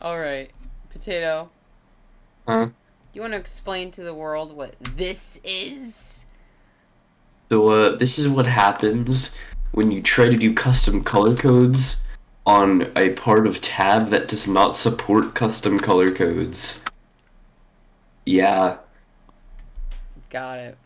All right, potato. Huh? You want to explain to the world what this is? So uh, this is what happens when you try to do custom color codes on a part of tab that does not support custom color codes. Yeah. Got it.